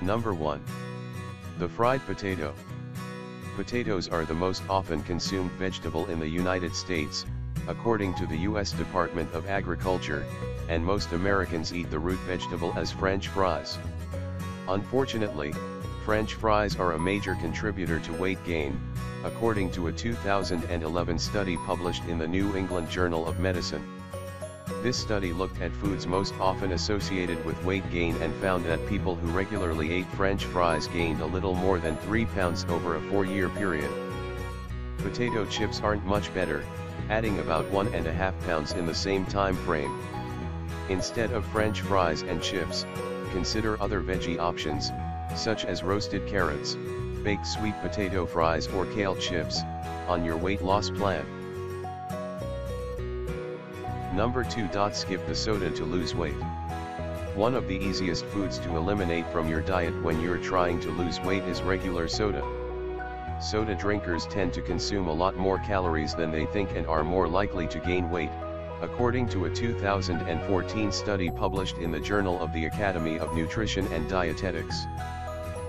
Number 1. The fried potato. Potatoes are the most often consumed vegetable in the United States, according to the U.S. Department of Agriculture, and most Americans eat the root vegetable as French fries. Unfortunately, French fries are a major contributor to weight gain, according to a 2011 study published in the New England Journal of Medicine. This study looked at foods most often associated with weight gain and found that people who regularly ate French fries gained a little more than 3 pounds over a 4-year period. Potato chips aren't much better, adding about 1.5 pounds in the same time frame. Instead of French fries and chips, consider other veggie options, such as roasted carrots, baked sweet potato fries or kale chips, on your weight loss plan. Number 2. Skip the soda to lose weight. One of the easiest foods to eliminate from your diet when you're trying to lose weight is regular soda. Soda drinkers tend to consume a lot more calories than they think and are more likely to gain weight, according to a 2014 study published in the Journal of the Academy of Nutrition and Dietetics.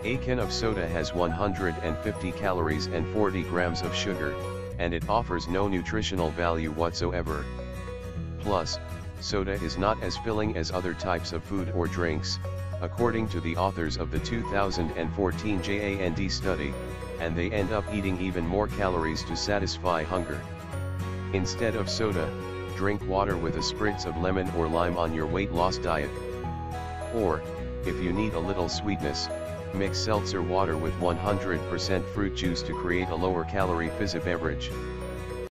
A can of soda has 150 calories and 40 grams of sugar, and it offers no nutritional value whatsoever. Plus, soda is not as filling as other types of food or drinks, according to the authors of the 2014 JAND study, and they end up eating even more calories to satisfy hunger. Instead of soda, drink water with a spritz of lemon or lime on your weight loss diet. Or, if you need a little sweetness, mix seltzer water with 100% fruit juice to create a lower calorie fizzy beverage.